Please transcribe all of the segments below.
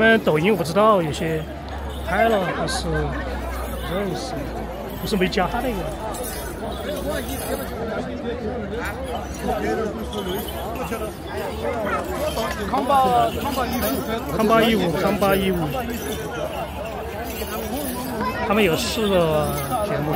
们抖音我不知道，有些拍了还是不认识，不是没加那个。康巴康巴一五，康巴一五，康巴一五，他们有四个节目。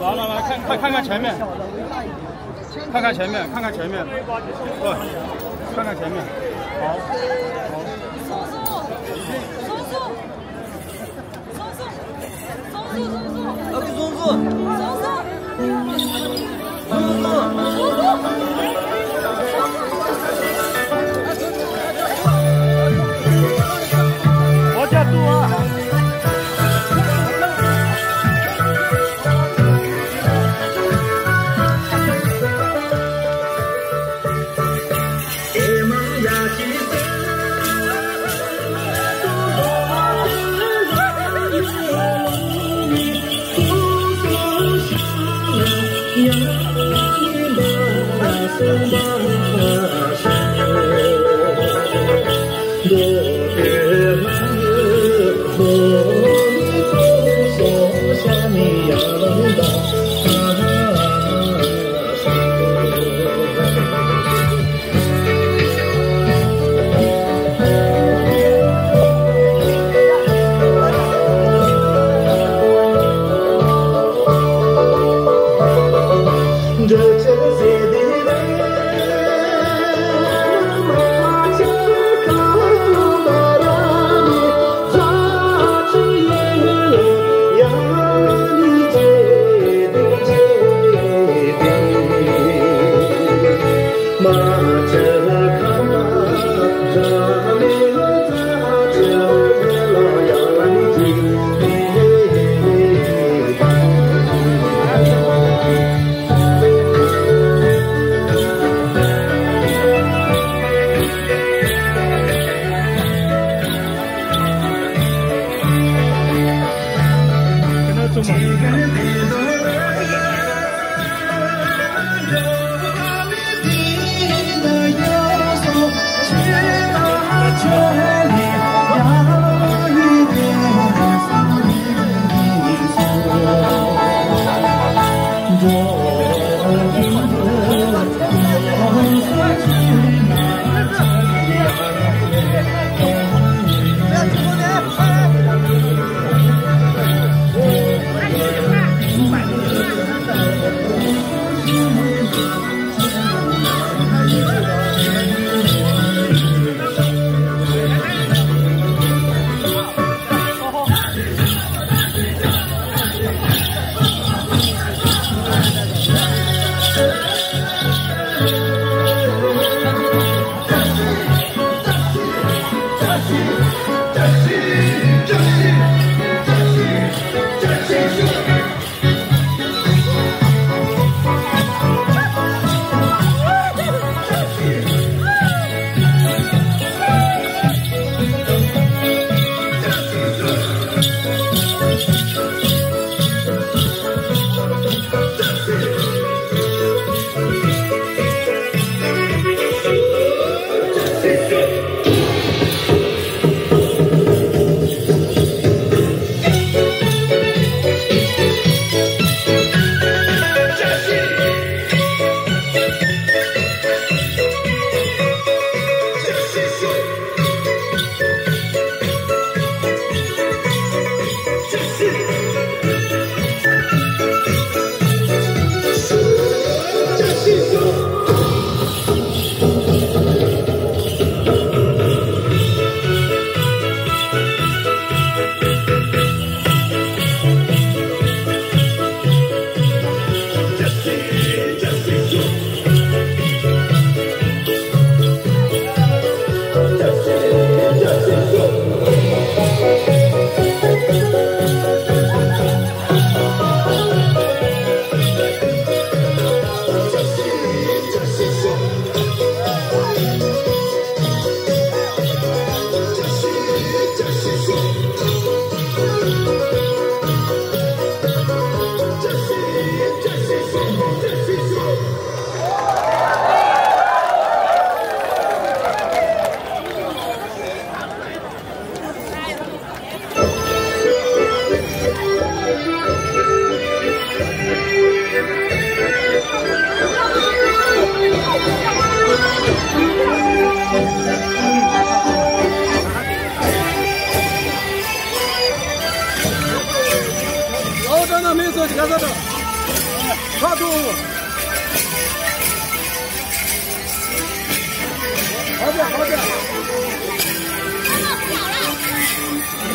来来来看快看看前面，看看前面，看看前面，对，看看前面，好，好。啊，不松树，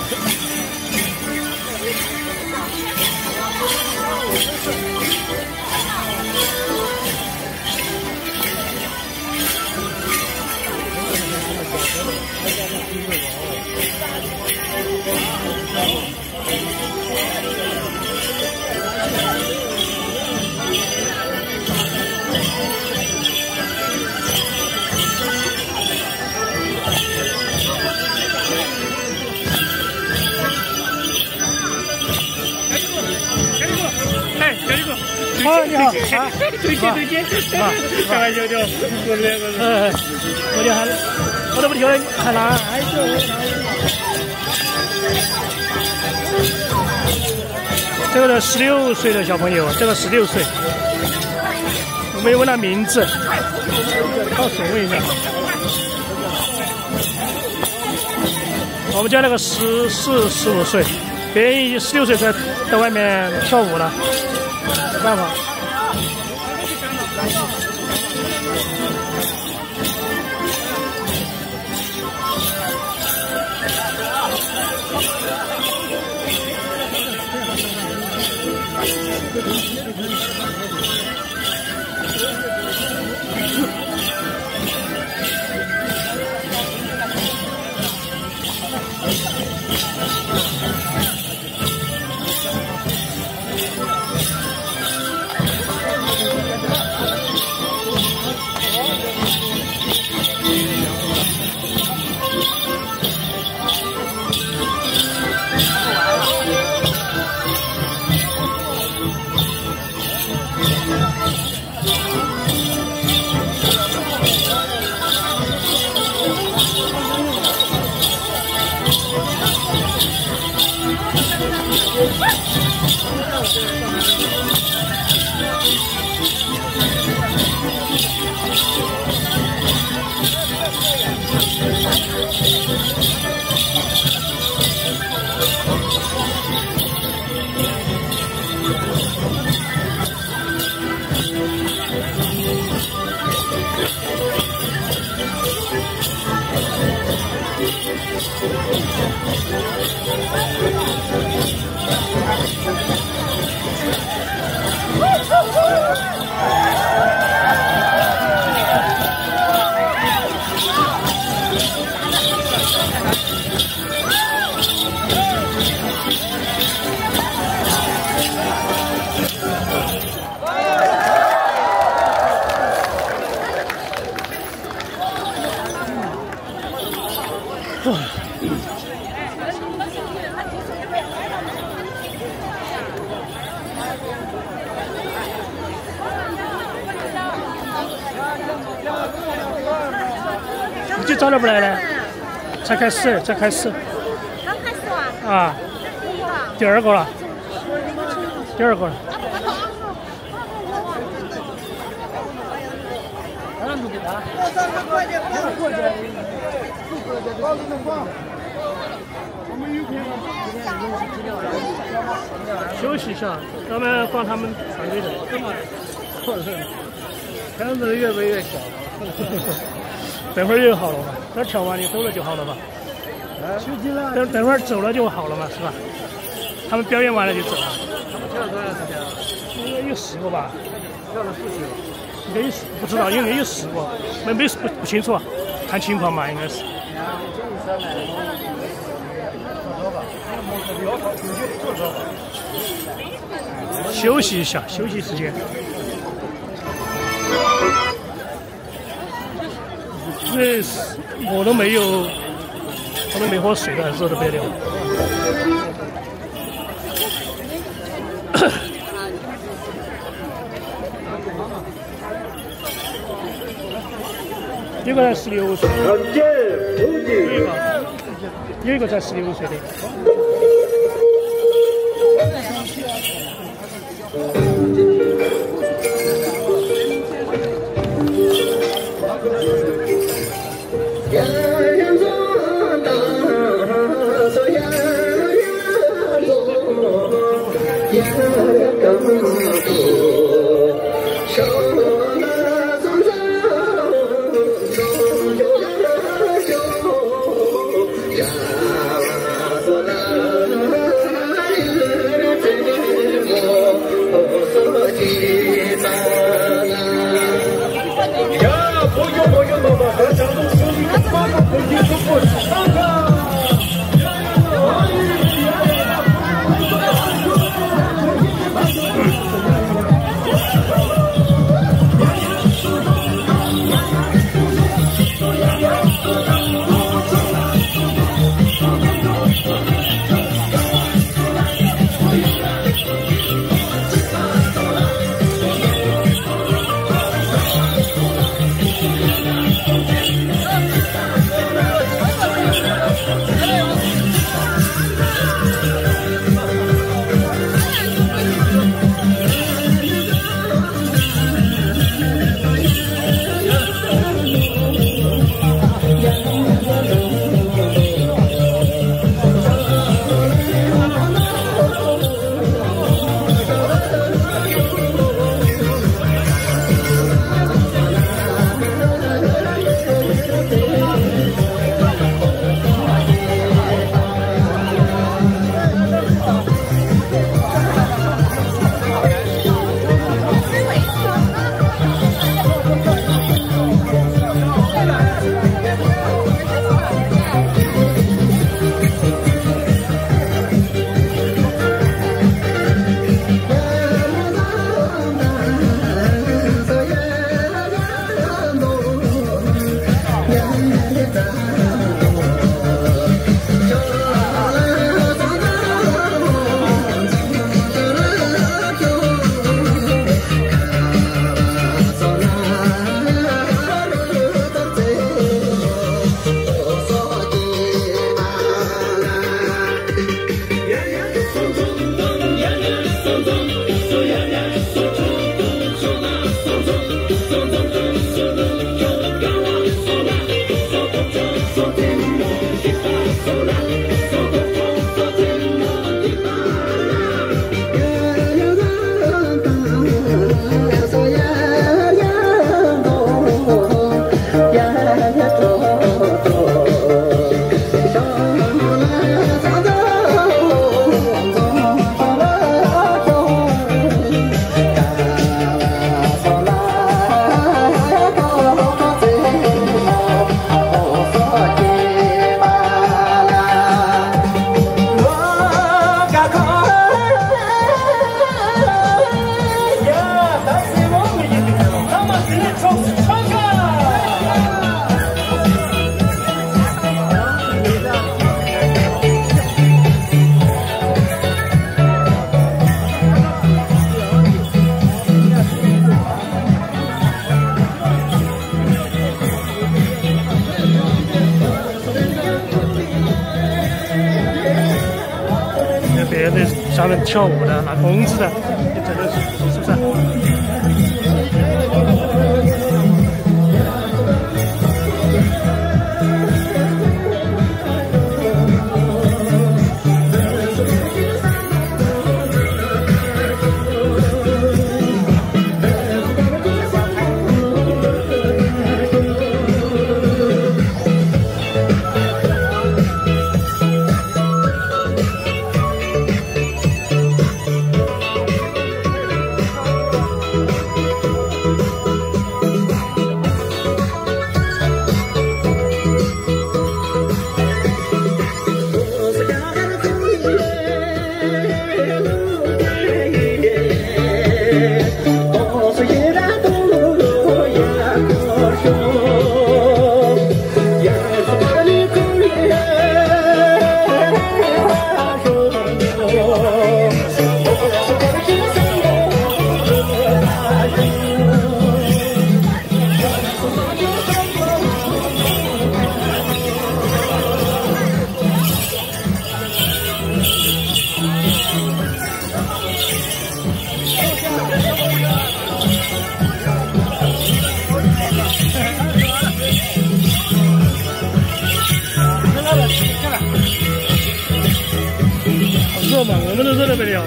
好，你啊，对接对接，开玩笑就，我们两个人，嗯，我就喊，我都不听了，喊哪？哎呦，这个十六岁的小朋友，这个十六岁，我没有问他名字，到手问一下。我们家那个十四、十五岁，别人十六岁在在外面跳舞了。没办法。你就早点不来呢？才开始，才开始。刚开始啊？啊，第二个了，第二个了。休息一下，咱们放他们团队的。看着越围越小了。等会儿就好了嘛，等跳完你走了就好了嘛。等等会儿走了就好了嘛，是吧？他们表演完了就走了。他们跳了多长时间？应该有四个吧？跳了四次。应该有试，不知道，应该有四个，没没不不清楚，看情况嘛，应该是。休息一下，休息时间。这是我都没有，我都没喝水的，热的不得了。有个个十六岁，有一个在十六岁的。跳舞的，做了没有。